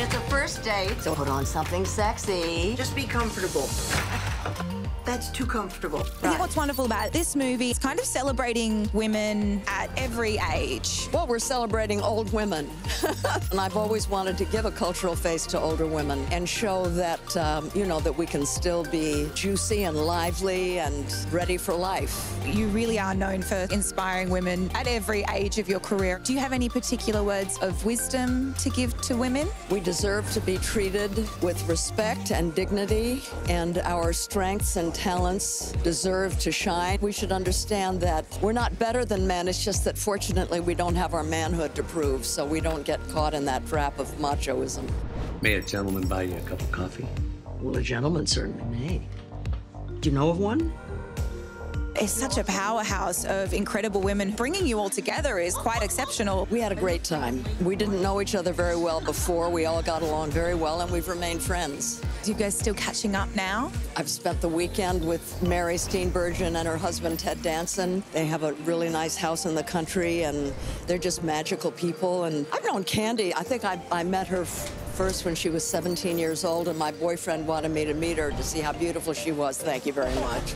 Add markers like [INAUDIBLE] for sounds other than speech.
It's a first date, so put on something sexy. Just be comfortable. That's too comfortable. I think what's wonderful about this movie is kind of celebrating women at every age. Well, we're celebrating old women. [LAUGHS] and I've always wanted to give a cultural face to older women and show that, um, you know, that we can still be juicy and lively and ready for life. You really are known for inspiring women at every age of your career. Do you have any particular words of wisdom to give to women? We deserve to be treated with respect and dignity, and our strengths and talents deserve to shine. We should understand that we're not better than men. It's just that fortunately we don't have our manhood to prove, so we don't get caught in that trap of machoism. May a gentleman buy you a cup of coffee? Well, a gentleman certainly may. Do you know of one? It's such a powerhouse of incredible women. Bringing you all together is quite exceptional. We had a great time. We didn't know each other very well before. We all got along very well, and we've remained friends. Are you guys still catching up now? I've spent the weekend with Mary Steenburgen and her husband Ted Danson. They have a really nice house in the country, and they're just magical people. And I've known Candy. I think I, I met her first when she was 17 years old, and my boyfriend wanted me to meet her to see how beautiful she was. Thank you very much.